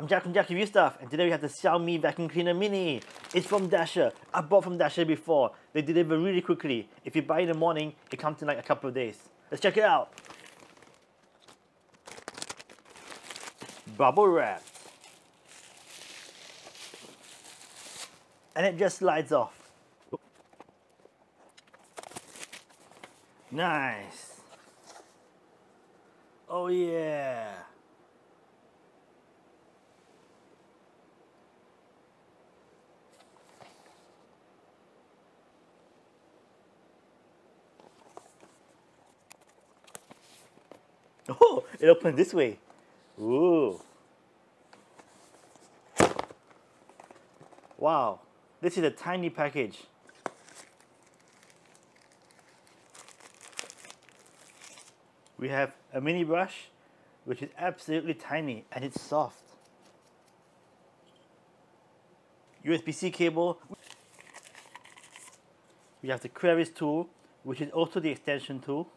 I'm Jack from Jack Review Stuff, and today we have the Xiaomi Vacuum Cleaner Mini. It's from Dasher. I bought from Dasher before. They deliver really quickly. If you buy in the morning, it comes in like a couple of days. Let's check it out. Bubble wrap. And it just slides off. Nice. Oh yeah. Oh, it opens this way. Ooh. Wow, this is a tiny package. We have a mini brush, which is absolutely tiny and it's soft. USB-C cable. We have the crevice tool, which is also the extension tool.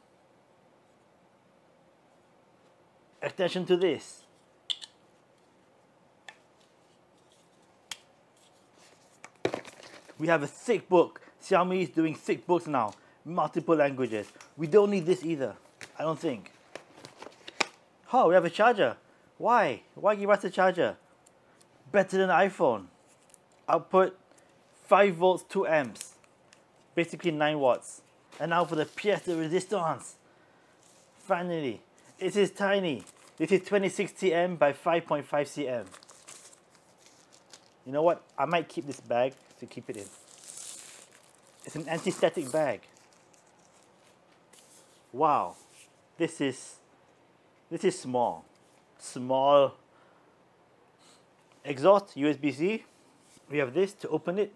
Extension to this. We have a thick book. Xiaomi is doing thick books now, multiple languages. We don't need this either. I don't think. Oh, we have a charger. Why? Why give us a charger? Better than iPhone. Output 5 volts, 2 amps. Basically 9 watts. And now for the pièce de resistance. Finally, it is tiny. This is 26 cm by 5.5 cm. You know what? I might keep this bag to keep it in. It's an anti-static bag. Wow this is this is small small exhaust USB-C we have this to open it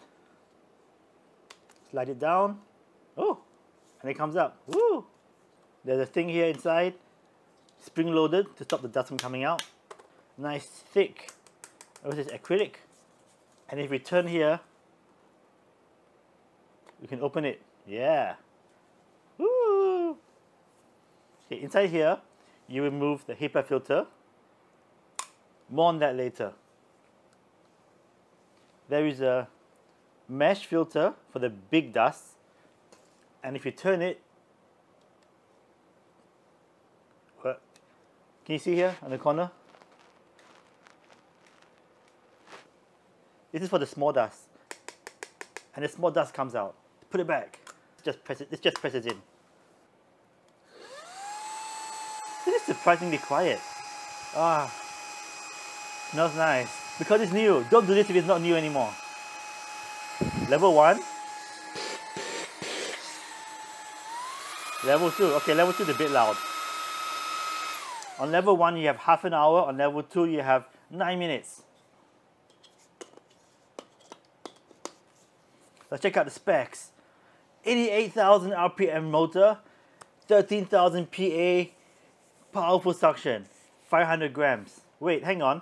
slide it down oh and it comes up Woo! there's a thing here inside spring loaded to stop the dust from coming out nice thick what is this acrylic and if we turn here we can open it yeah Okay, inside here, you remove the HEPA filter. More on that later. There is a mesh filter for the big dust. And if you turn it, what? Can you see here on the corner? This is for the small dust. And the small dust comes out. Put it back. Just press it, This just presses in. It is surprisingly quiet. Ah, smells nice. Because it's new. Don't do this if it's not new anymore. Level 1. Level 2. Okay, level 2 is a bit loud. On level 1 you have half an hour. On level 2 you have 9 minutes. Let's check out the specs. 88,000 RPM motor, 13,000 PA, Powerful suction, 500 grams. Wait, hang on.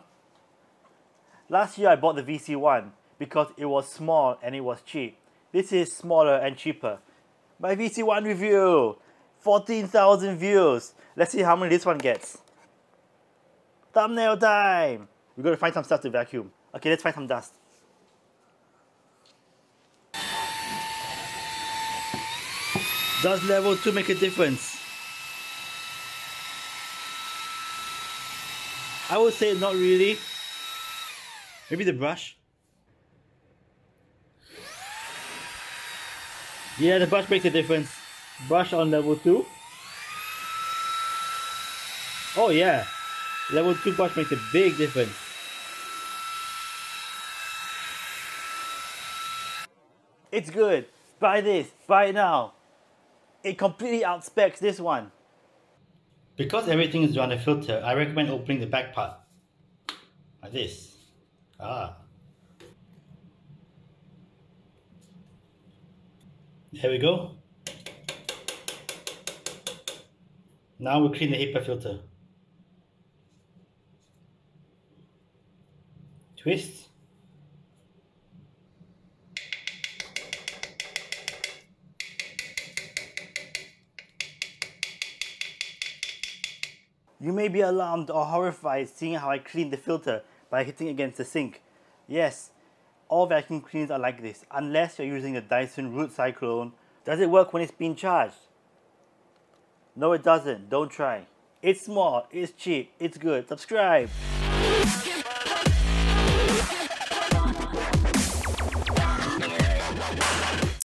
Last year I bought the VC1 because it was small and it was cheap. This is smaller and cheaper. My VC1 review, 14,000 views. Let's see how many this one gets. Thumbnail time. We're gonna find some stuff to vacuum. Okay, let's find some dust. Does level 2 make a difference? I would say not really. Maybe the brush. Yeah, the brush makes a difference. Brush on level 2. Oh yeah, level 2 brush makes a big difference. It's good. Buy this. Buy it now. It completely outspecs this one. Because everything is on a filter, I recommend opening the back part. Like this. Ah. There we go. Now we clean the HEPA filter. Twist. You may be alarmed or horrified seeing how I clean the filter, by hitting against the sink. Yes, all vacuum cleaners are like this, unless you're using a Dyson Root Cyclone. Does it work when it's being charged? No, it doesn't. Don't try. It's small, it's cheap, it's good. Subscribe!